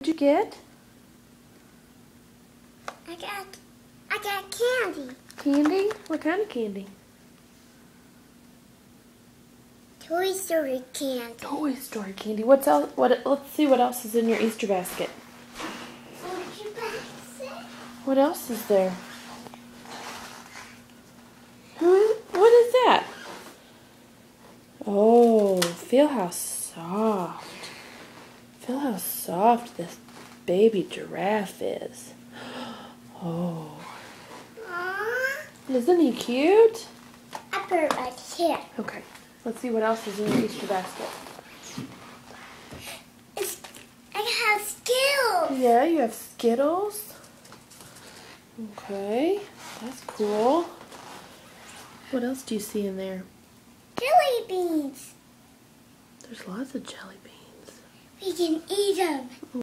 What'd you get? I got, I got candy. Candy? What kind of candy? Toy Story candy. Toy Story candy. What's else? What? Let's see what else is in your Easter basket. What basket? What else is there? Who is? What is that? Oh, feel how soft. Feel how soft this baby giraffe is. Oh, isn't he cute? I put it right here. Okay, let's see what else is in your Easter basket. It's, I have skills. Yeah, you have Skittles. Okay, that's cool. What else do you see in there? Jelly beans. There's lots of jelly beans. We can eat them.